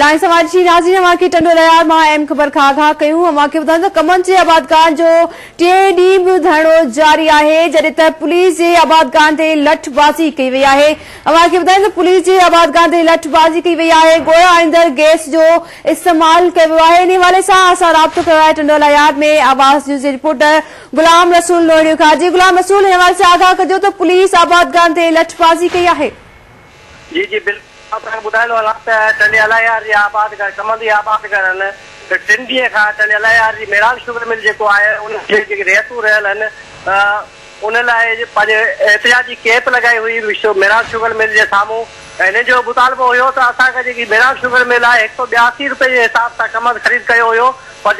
لاں سوال جي ناضر هاڪي ٽنڊو ريا ما ايم خبر کا آغا ڪيو اها کي ٻڌائين ته ڪمنچي آباد گان جو ٽي ڊي به ڌڻو جاري آهي جڏهن ته پوليس آباد گان تي لٽ بازي ڪي وي آهي اها کي ٻڌائين ته پوليس آباد گان تي لٽ بازي ڪي وي آهي گورا اندر گيس جو استعمال ڪيو آهي ان حوالي سان اسا رابطو ڪرايو ٽنڊو علائٽ ۾ آواز نيوز رپورٽر غلام رسول لوهڙي کاجي غلام رسول هن حوالي سان آگاه ڪيو ته پوليس آباد گان تي لٽ بازي ڪيا آهي جي جي بل तव्हांखे ॿुधाईंदो हलां त टंडे अलायार जी आबाद तो शुगर मिल जेको आहे उनखे जेके एहतियाती कैप लगाई हुई विश्व मेराल शुगर मिल के साम्हूं ऐं मुतालबो हुयो त तो असांखे जेकी शुगर मिल है एक सौ बयासी रुपए के हिसाब से कमल ख़रीद कयो हुयो पर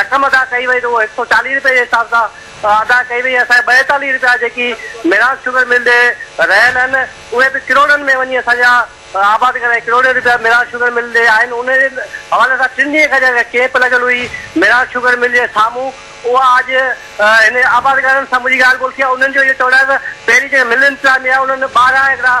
रक़म अदा कई वही तो वो एक सौ चालीस रुपए के हिसाब से अदा कई वई असांजा ॿाएतालीह रुपिया जेकी मिणाज़ शुगर मिले रहियल आहिनि उहे बि किरोड़नि में वञी असांजा आबादगार किरोड़े रुपिया मिराज़ शुगर मिल जे आहिनि उन हवाले सां टिनि खां जेका केप लॻियल हुई मिराज़ शुगर मिल जे साम्हूं उहा अॼु हिन आबादगारनि सां मुंहिंजी ॻाल्हि ॿोल कई आहे उन्हनि जो पहिरीं जेका मिल इंतज़ामिया उन्हनि ॿारहं